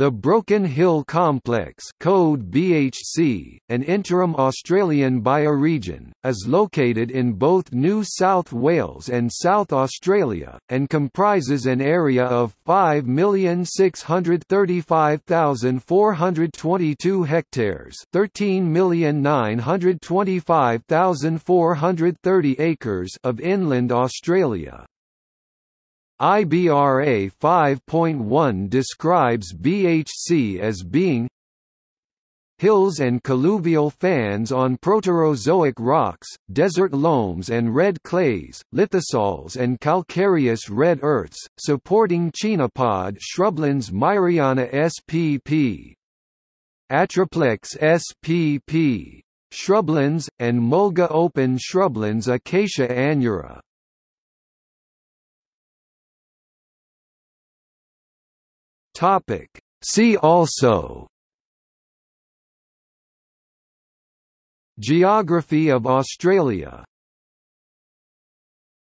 The Broken Hill Complex code BHC, an interim Australian bioregion, is located in both New South Wales and South Australia, and comprises an area of 5,635,422 hectares 13,925,430 acres of inland Australia. IBRA 5.1 describes BHC as being hills and colluvial fans on Proterozoic rocks, desert loams and red clays, lithosols and calcareous red earths, supporting chenopod shrublands Maireana spp. Atriplex spp. Shrublands, and Mulga open shrublands Acacia aneura. Topic. See also Geography of Australia